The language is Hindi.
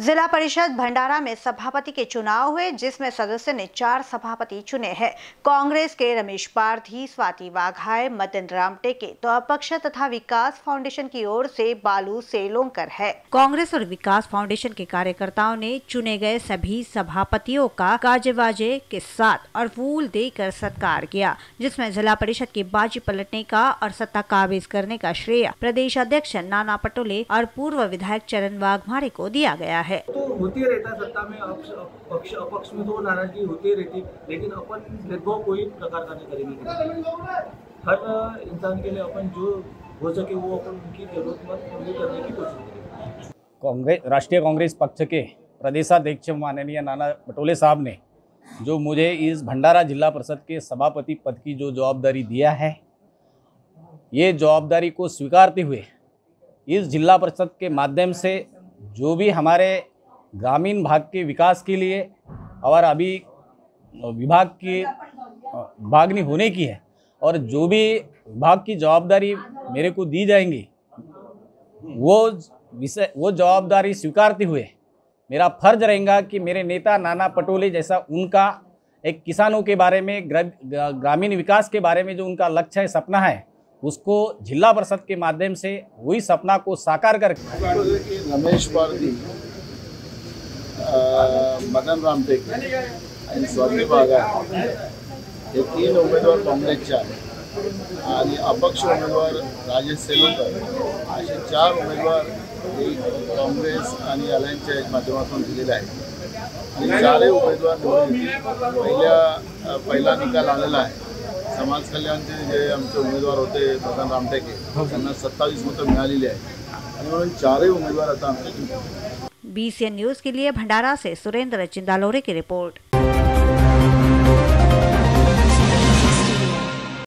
जिला परिषद भंडारा में सभापति के चुनाव हुए, जिसमें सदस्य ने चार सभापति चुने हैं। कांग्रेस के रमेश पारधी, स्वाति वाघाय मदन राम टेके तो अपक्ष तथा विकास फाउंडेशन की ओर से बालू सेलोंकर है। कांग्रेस और विकास फाउंडेशन के कार्यकर्ताओं ने चुने गए सभी सभापतियों का गाजेबाजे के साथ और फूल देकर सत्कार किया, जिसमें जिला परिषद की बाजी पलटने का और सत्ता काबिज करने का श्रेय प्रदेश अध्यक्ष नाना पटोले और पूर्व विधायक चरण वाघमारे को दिया गया है। तो होती रहता सत्ता में अक्ष पक्ष अपक्ष में तो नाराज़गी होती रहती लेकिन अपन भेदभाव कोई प्रकार का नहीं करेंगे। हर इंसान के लिए अपन जो हो सके वो अपन उनकी जरूरतमंद पूरी करने की कोशिश करेंगे कांग्रेस राष्ट्रीय कांग्रेस पक्ष के प्रदेशाध्यक्ष माननीय नाना पटोले साहब ने जो मुझे इस भंडारा जिला परिषद के सभापति पद की जो जवाबदारी दिया है ये जवाबदारी को स्वीकारते हुए इस जिला परिषद के माध्यम से जो भी हमारे ग्रामीण भाग के विकास के लिए और अभी विभाग की भागनी होने की है। और जो भी विभाग की जवाबदारी मेरे को दी जाएँगी, वो विषय, वो जवाबदारी स्वीकारते हुए मेरा फ़र्ज़ रहेगा कि मेरे नेता नाना पटोले जैसा उनका एक किसानों के बारे में ग्रामीण विकास के बारे में जो उनका लक्ष्य है, सपना है उसको जिला परिषद के माध्यम से वही सपना को साकार कर रमेश पारधी मदन रामटेक, आणि स्वाती बागा हे तीन उमेदवार आणि अपक्ष उमेदवार राजेश सेलोकर असे चार उमेदवार काँग्रेस आणि अलायन्सच्या माध्यमातून दिलेले आहेत. आणि चारही उमेदवार निवडून निकाल आलेला आहे. समाज कल्याणचे जे आमचे उमेदवार होते मदन रामटेके, त्यांना सत्तावीस मतं मिळालेली चार आणि म्हणून चारही उमेदवार आता आमचे एन न्यूज़ के लिए भंडारा से सुरेंद्र चिंदालोरे की रिपोर्ट।